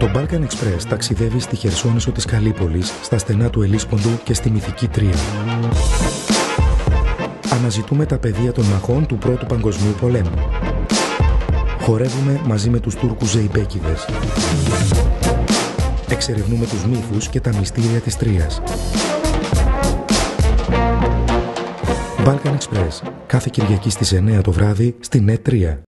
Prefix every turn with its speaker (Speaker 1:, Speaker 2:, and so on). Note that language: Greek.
Speaker 1: Το Balkan Express ταξιδεύει στη Χερσόνησο της Καλύπολης, στα στενά του Ελίσποντου και στη Μυθική Τρία. Αναζητούμε τα πεδία των μαχών του Πρώτου Παγκοσμίου Πολέμου. Χορεύουμε μαζί με τους Τούρκους Ζεϊπέκιδες. Εξερευνούμε τους μύθους και τα μυστήρια της Τρίας. Balkan Express. Κάθε Κυριακή στις 9 το βράδυ στην ΝΕΤ 3.